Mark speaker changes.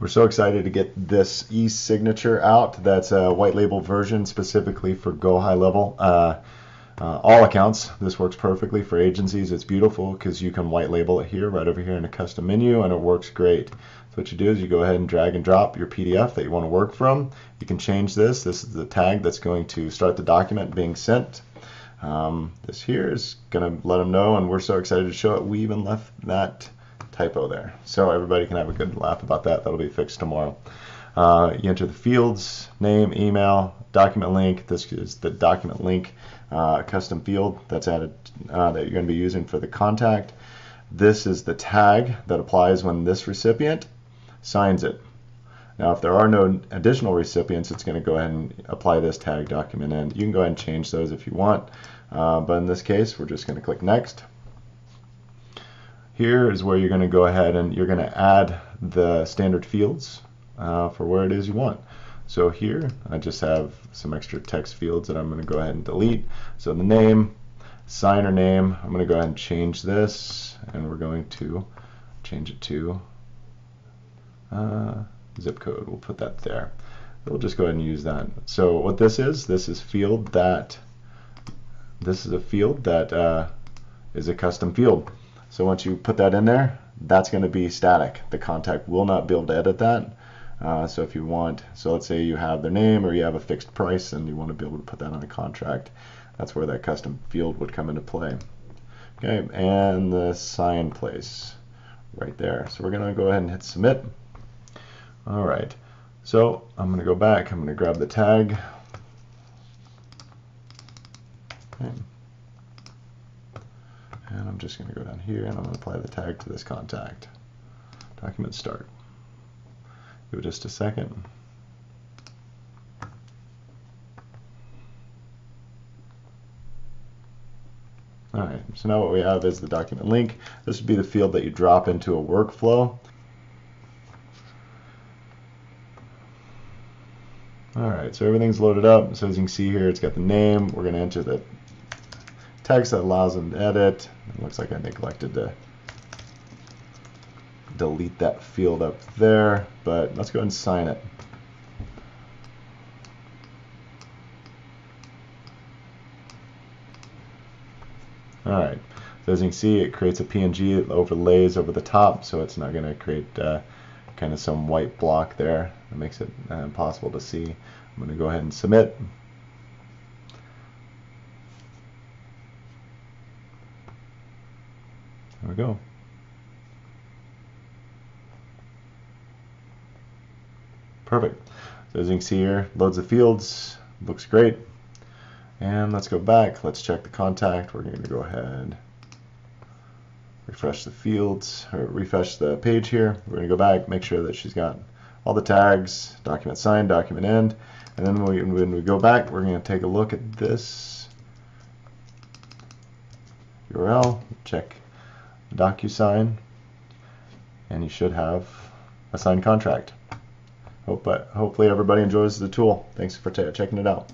Speaker 1: We're so excited to get this e-signature out. That's a white label version specifically for Go High Level. Uh, uh, all accounts, this works perfectly for agencies. It's beautiful because you can white label it here, right over here in a custom menu, and it works great. So what you do is you go ahead and drag and drop your PDF that you want to work from. You can change this. This is the tag that's going to start the document being sent. Um, this here is going to let them know, and we're so excited to show it. We even left that typo there. So everybody can have a good laugh about that. That'll be fixed tomorrow. Uh, you enter the fields, name, email, document link. This is the document link uh, custom field that's added uh, that you're going to be using for the contact. This is the tag that applies when this recipient signs it. Now, if there are no additional recipients, it's going to go ahead and apply this tag document end. You can go ahead and change those if you want, uh, but in this case, we're just going to click Next. Here is where you're going to go ahead and you're going to add the standard fields uh, for where it is you want. So here I just have some extra text fields that I'm going to go ahead and delete. So the name, signer name, I'm going to go ahead and change this and we're going to change it to uh, zip code. We'll put that there. We'll just go ahead and use that. So what this is, this is field that, this is a field that uh, is a custom field. So once you put that in there, that's going to be static. The contact will not be able to edit that. Uh, so if you want, so let's say you have their name or you have a fixed price and you want to be able to put that on a contract, that's where that custom field would come into play. Okay, and the sign place right there. So we're going to go ahead and hit submit. All right, so I'm going to go back. I'm going to grab the tag. Okay. And I'm just going to go down here and I'm going to apply the tag to this contact. Document start. Give it just a second. Alright, so now what we have is the document link. This would be the field that you drop into a workflow. Alright, so everything's loaded up. So as you can see here, it's got the name. We're going to enter the text that allows them to edit. It looks like I neglected to delete that field up there, but let's go and sign it. Alright, so as you can see it creates a PNG, it overlays over the top, so it's not going to create uh, kind of some white block there that makes it uh, impossible to see. I'm going to go ahead and submit. There we go. Perfect. So as you can see here, loads the fields, looks great. And let's go back, let's check the contact. We're going to go ahead, refresh the fields, or refresh the page here. We're going to go back, make sure that she's got all the tags, document signed, document end. And then when we go back, we're going to take a look at this URL, check DocuSign, and you should have a signed contract. Hope, but hopefully everybody enjoys the tool. Thanks for checking it out.